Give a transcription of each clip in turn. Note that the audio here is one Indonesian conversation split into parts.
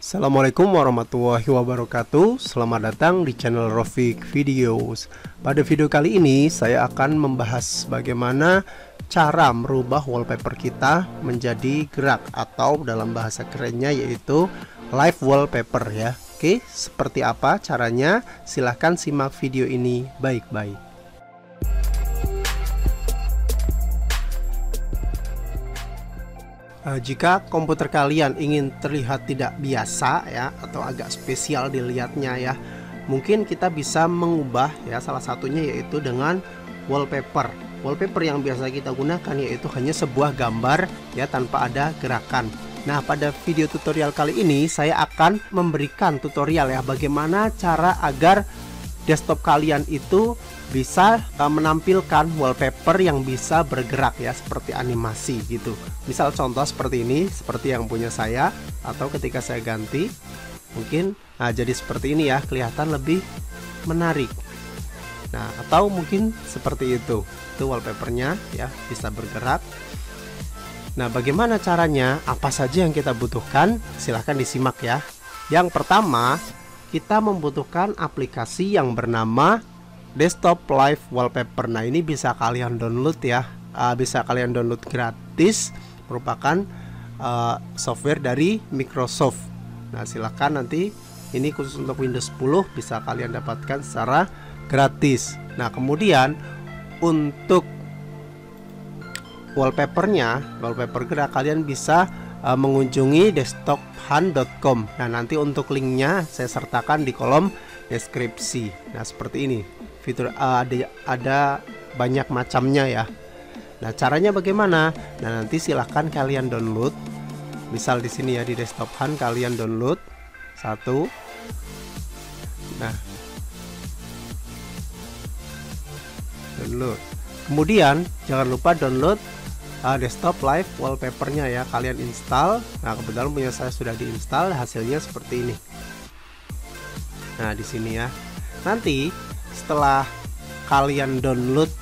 Assalamualaikum warahmatullahi wabarakatuh. Selamat datang di channel Rofik Videos. Pada video kali ini saya akan membahas bagaimana cara merubah wallpaper kita menjadi gerak Atau dalam bahasa kerennya yaitu live wallpaper ya. Oke seperti apa caranya? Silahkan simak video ini baik-baik Uh, jika komputer kalian ingin terlihat tidak biasa ya atau agak spesial dilihatnya ya, mungkin kita bisa mengubah ya salah satunya yaitu dengan wallpaper. Wallpaper yang biasa kita gunakan yaitu hanya sebuah gambar ya tanpa ada gerakan. Nah, pada video tutorial kali ini saya akan memberikan tutorial ya bagaimana cara agar desktop kalian itu bisa uh, menampilkan wallpaper yang bisa bergerak ya seperti animasi gitu. Misal contoh seperti ini seperti yang punya saya atau ketika saya ganti mungkin nah jadi seperti ini ya kelihatan lebih menarik. Nah atau mungkin seperti itu. Itu wallpapernya ya bisa bergerak. Nah bagaimana caranya? Apa saja yang kita butuhkan? Silahkan disimak ya. Yang pertama kita membutuhkan aplikasi yang bernama Desktop Live Wallpaper. Nah, ini bisa kalian download ya. Uh, bisa kalian download gratis merupakan uh, software dari Microsoft. Nah, silahkan nanti ini khusus untuk Windows 10 bisa kalian dapatkan secara gratis. Nah, kemudian untuk wallpapernya, wallpaper gerak kalian bisa uh, mengunjungi desktophan.com. Nah, nanti untuk linknya saya sertakan di kolom deskripsi. Nah, seperti ini. Fitur uh, ada ada banyak macamnya ya. Nah, caranya bagaimana? Nah, nanti silahkan kalian download. Misal di sini ya di desktophan kalian download satu. Nah, download. Kemudian jangan lupa download uh, desktop live wallpapernya ya kalian install. Nah kebetulan punya saya sudah diinstal hasilnya seperti ini. Nah di sini ya. Nanti setelah kalian download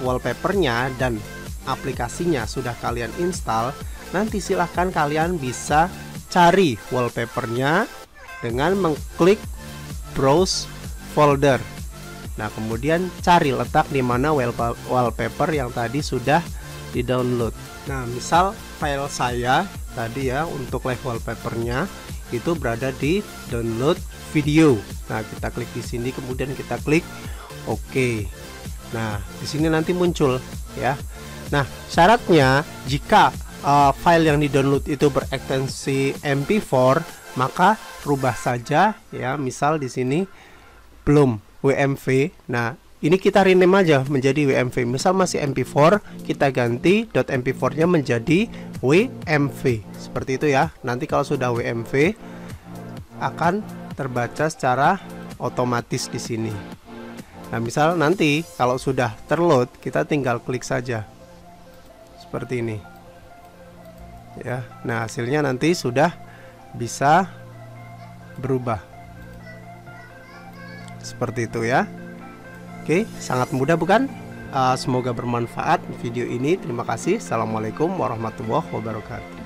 wallpapernya dan aplikasinya sudah kalian install nanti silahkan kalian bisa cari wallpapernya dengan mengklik browse folder. Nah, kemudian cari letak di mana wallpaper yang tadi sudah di download nah misal file saya tadi ya untuk live wallpapernya itu berada di download video. Nah kita klik di sini kemudian kita klik OK. Nah di sini nanti muncul ya. Nah syaratnya jika uh, file yang di download itu berekstensi MP4 maka rubah saja ya. Misal di sini belum WMV nah ini kita rename aja menjadi WMV misal masih MP4 kita ganti .mp4 nya menjadi WMV seperti itu ya. Nanti kalau sudah WMV akan terbaca secara otomatis di sini. Nah misal nanti kalau sudah terload kita tinggal klik saja. Seperti ini. Ya nah hasilnya nanti sudah bisa berubah. Seperti itu ya Oke, sangat mudah bukan? Uh, semoga bermanfaat video ini. Terima kasih. Assalamualaikum warahmatullahi wabarakatuh.